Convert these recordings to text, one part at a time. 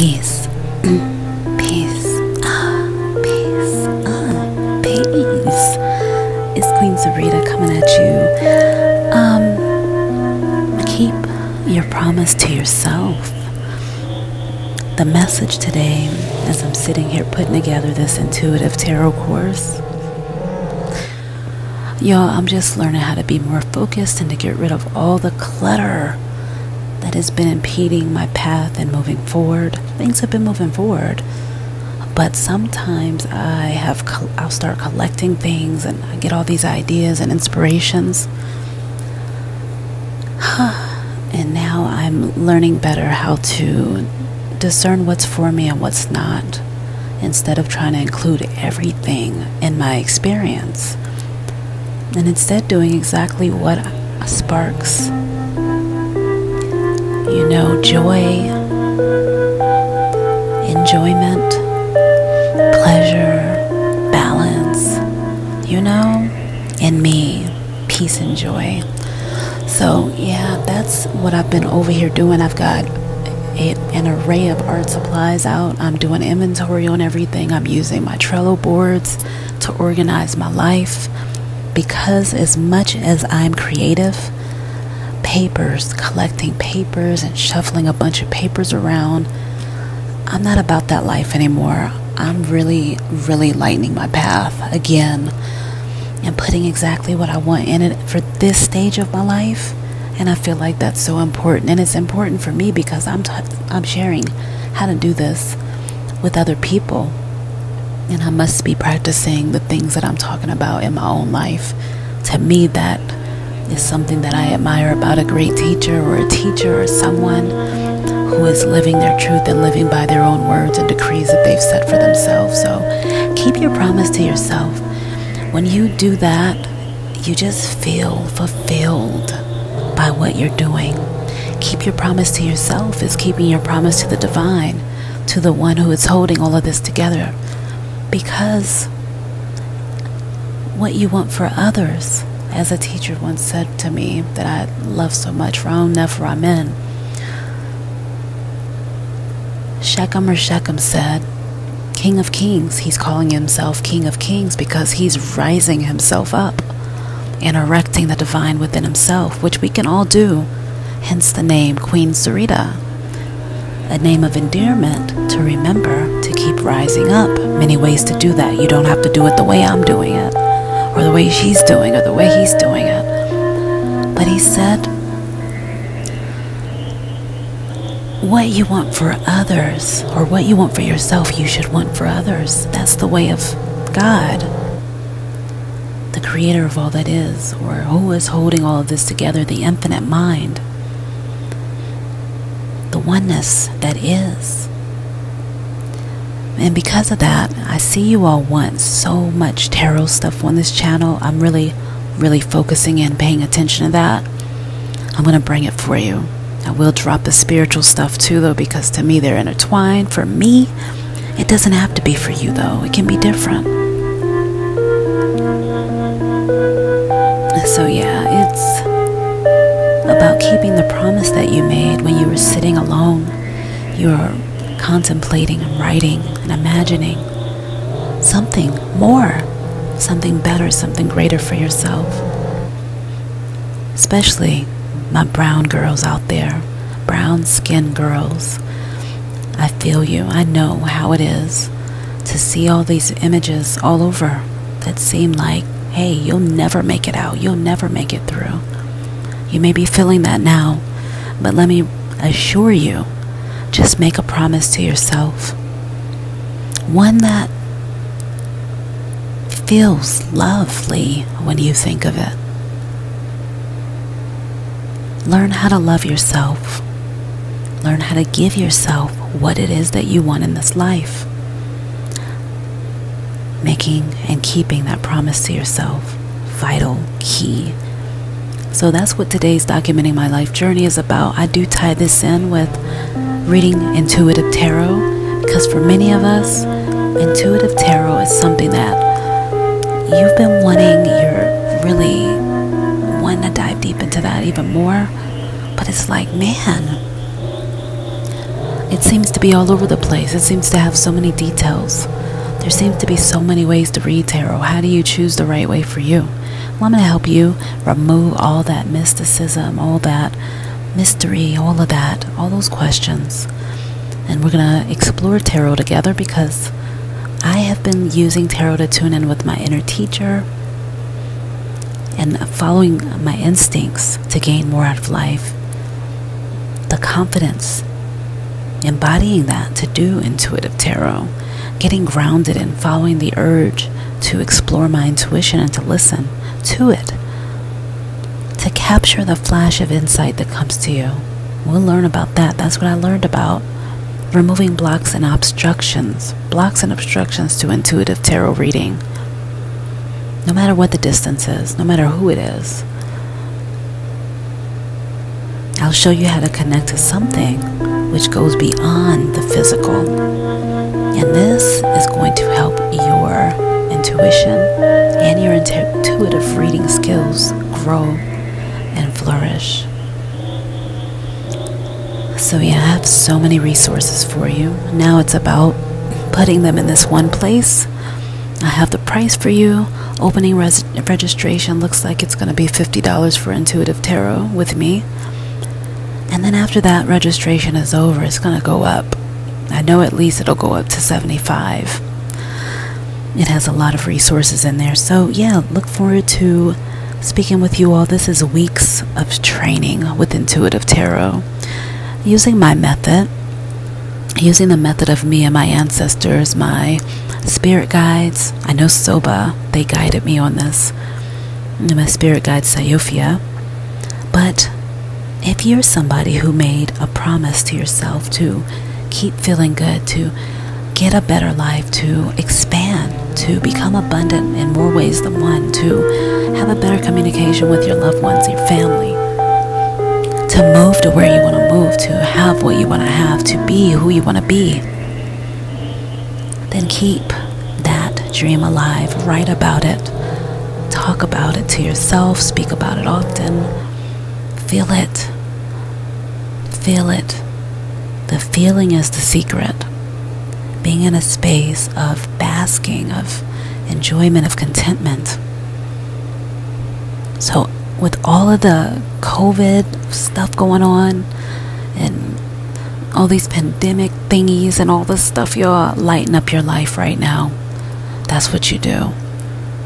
Peace. Peace. Ah, peace. Ah, peace. It's Queen Sereda coming at you. Um, keep your promise to yourself. The message today, as I'm sitting here putting together this intuitive tarot course, y'all, I'm just learning how to be more focused and to get rid of all the clutter that has been impeding my path and moving forward. Things have been moving forward, but sometimes I have I'll start collecting things and I get all these ideas and inspirations. and now I'm learning better how to discern what's for me and what's not instead of trying to include everything in my experience and instead doing exactly what sparks you know, joy, enjoyment, pleasure, balance, you know, in me, peace and joy. So, yeah, that's what I've been over here doing. I've got a, an array of art supplies out. I'm doing inventory on everything. I'm using my Trello boards to organize my life because, as much as I'm creative, papers, collecting papers and shuffling a bunch of papers around. I'm not about that life anymore. I'm really, really lightening my path again and putting exactly what I want in it for this stage of my life. And I feel like that's so important. And it's important for me because I'm, t- I'm sharing how to do this with other people. And I must be practicing the things that I'm talking about in my own life. To me, that is something that I admire about a great teacher or a teacher or someone who is living their truth and living by their own words and decrees that they've set for themselves. So keep your promise to yourself. When you do that, you just feel fulfilled by what you're doing. Keep your promise to yourself is keeping your promise to the divine, to the one who is holding all of this together. Because what you want for others as a teacher once said to me that I love so much, Ra Un Nefer Amen. Shechem or Shechem said, King of Kings. He's calling himself King of Kings because he's rising himself up and erecting the divine within himself, which we can all do, hence the name Queen Sereda. A name of endearment to remember to keep rising up. Many ways to do that. You don't have to do it the way I'm doing it the way she's doing or the way he's doing it. But he said, what you want for others or what you want for yourself, you should want for others. That's the way of God, the creator of all that is, or who is holding all of this together, the infinite mind, the oneness that is. And because of that, I see you all want so much tarot stuff on this channel. I'm really, really focusing and paying attention to that. I'm going to bring it for you. I will drop the spiritual stuff too, though, because to me they're intertwined. For me, it doesn't have to be for you, though. It can be different. So, yeah, it's about keeping the promise that you made when you were sitting alone. You are contemplating and writing and imagining something more, something better, something greater for yourself. Especially my brown girls out there, brown skinned girls. I feel you. I know how it is to see all these images all over that seem like, hey, you'll never make it out. You'll never make it through. You may be feeling that now, but let me assure you just make a promise to yourself. One that feels lovely when you think of it. Learn how to love yourself. Learn how to give yourself what it is that you want in this life. Making and keeping that promise to yourself, vital, key. So that's what today's documenting my life journey is about. I do tie this in with reading intuitive tarot because for many of us, intuitive tarot is something that you've been wanting, you're really wanting to dive deep into that even more. But it's like, man, it seems to be all over the place. It seems to have so many details. There seems to be so many ways to read tarot. How do you choose the right way for you? Well, I'm going to help you remove all that mysticism, all that mystery, all of that, all those questions. And we're going to explore tarot together because I have been using tarot to tune in with my inner teacher and following my instincts to gain more out of life. The confidence, embodying that to do intuitive tarot, getting grounded and following the urge to explore my intuition and to listen to it, capture the flash of insight that comes to you. We'll learn about that. That's what I learned about removing blocks and obstructions, blocks and obstructions to intuitive tarot reading. No matter what the distance is, no matter who it is, I'll show you how to connect to something which goes beyond the physical. And this is going to help your intuition and your intuitive reading skills grow and flourish. So, yeah, I have so many resources for you. Now it's about putting them in this one place. I have the price for you. Opening registration looks like it's going to be $50 for Intuitive Tarot with me. And then after that registration is over, it's going to go up. I know at least it'll go up to 75. It has a lot of resources in there. So, yeah, look forward to speaking with you all. This is weeks of training with Intuitive Tarot using my method, using the method of me and my ancestors, my spirit guides. I know Soba, they guided me on this. And my spirit guide, Sayofia. But if you're somebody who made a promise to yourself to keep feeling good, to get a better life, to expand, to become abundant in more ways than one, to have a better communication with your loved ones, your family, to move to where you want to move, to have what you want to have, to be who you want to be, then keep that dream alive. Write about it. Talk about it to yourself. Speak about it often. Feel it. Feel it. The feeling is the secret. Being in a space of basking, of enjoyment, of contentment. So with all of the COVID stuff going on and all these pandemic thingies and all this stuff, y'all lighten up your life right now. That's what you do.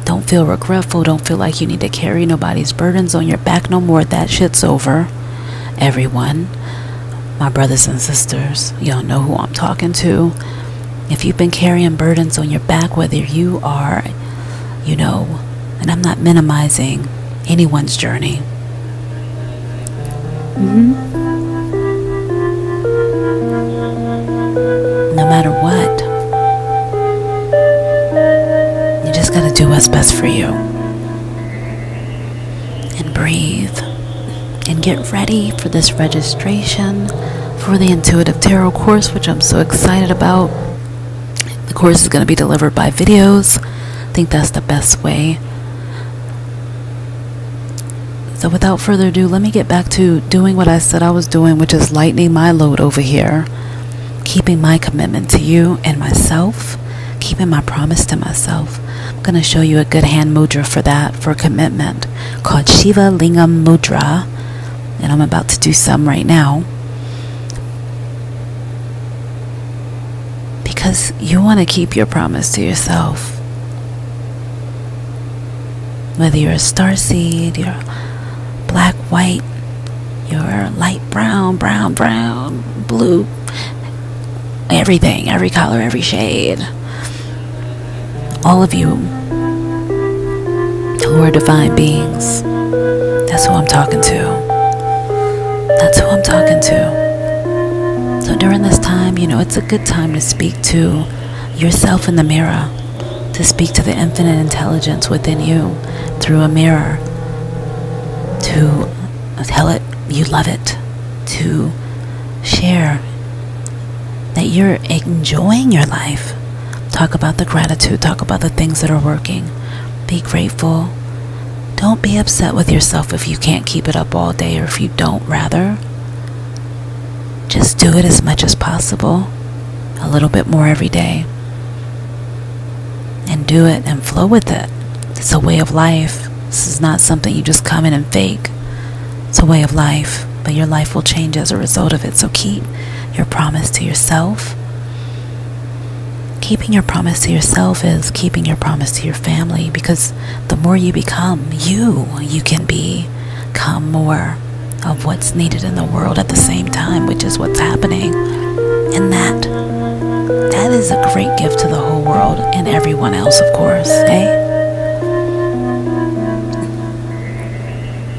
Don't feel regretful. Don't feel like you need to carry nobody's burdens on your back no more. That shit's over. Everyone, my brothers and sisters, y'all know who I'm talking to. If you've been carrying burdens on your back, whether you are, you know, and I'm not minimizing anyone's journey. Mm-hmm. No matter what, you just got to do what's best for you. And breathe. And get ready for this registration for the Intuitive Tarot course, which I'm so excited about. The course is going to be delivered by videos. I think that's the best way so, without further ado, let me get back to doing what I said I was doing, which is lightening my load over here, keeping my commitment to you and myself, keeping my promise to myself. I'm going to show you a good hand mudra for that, for commitment, called Shiva Lingam Mudra. And I'm about to do some right now. Because you want to keep your promise to yourself. Whether you're a star seed, you're black, white, you're light brown, brown, brown, blue, everything, every color, every shade. All of you who are divine beings, that's who I'm talking to. That's who I'm talking to. So during this time, you know, it's a good time to speak to yourself in the mirror, to speak to the infinite intelligence within you through a mirror to tell it you love it, to share that you're enjoying your life. Talk about the gratitude, talk about the things that are working. Be grateful. Don't be upset with yourself if you can't keep it up all day or if you don't, rather. Just do it as much as possible, a little bit more every day. And do it and flow with it. It's a way of life. This is not something you just come in and fake. It's a way of life, but your life will change as a result of it. So keep your promise to yourself. Keeping your promise to yourself is keeping your promise to your family because the more you become you, you can become more of what's needed in the world at the same time, which is what's happening. And that that is a great gift to the whole world and everyone else, of course, eh?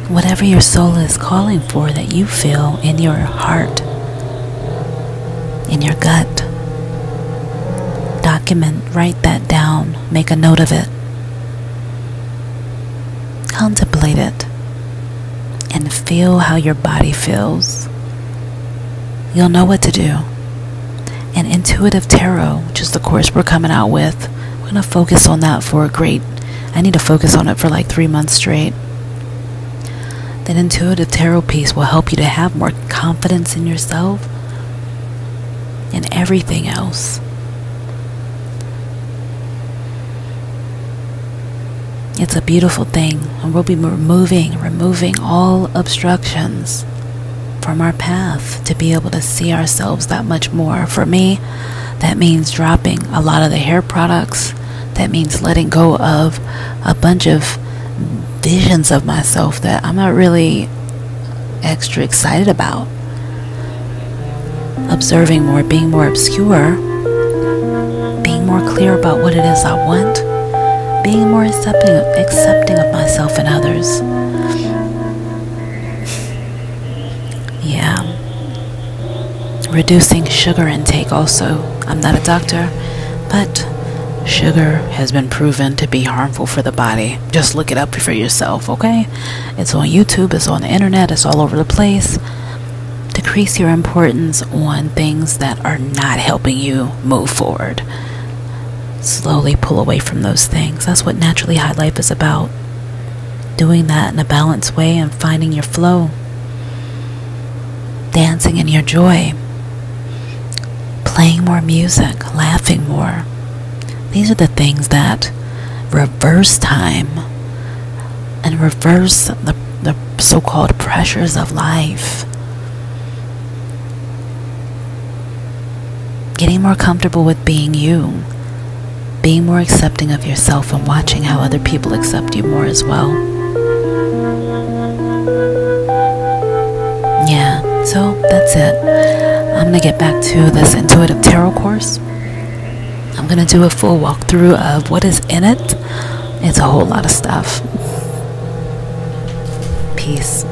Whatever your soul is calling for that you feel in your heart, in your gut, document, write that down, make a note of it, contemplate it and feel how your body feels. You'll know what to do. And intuitive tarot, which is the course we're coming out with, we're going to focus on that for a great, I need to focus on it for like three months straight. That intuitive tarot piece will help you to have more confidence in yourself and everything else. It's a beautiful thing, and we'll be removing, removing all obstructions from our path to be able to see ourselves that much more. For me, that means dropping a lot of the hair products. That means letting go of a bunch of visions of myself that I'm not really extra excited about. Observing more, being more obscure, being more clear about what it is I want being more accepting, accepting of myself and others. Yeah. Reducing sugar intake also. I'm not a doctor, but sugar has been proven to be harmful for the body. Just look it up for yourself, okay? It's on YouTube, it's on the internet, it's all over the place. Decrease your importance on things that are not helping you move forward slowly pull away from those things. That's what naturally high life is about. Doing that in a balanced way and finding your flow. Dancing in your joy. Playing more music, laughing more. These are the things that reverse time and reverse the, the so called pressures of life. Getting more comfortable with being you being more accepting of yourself and watching how other people accept you more as well. Yeah, so that's it. I'm going to get back to this intuitive tarot course. I'm going to do a full walkthrough of what is in it. It's a whole lot of stuff. Peace.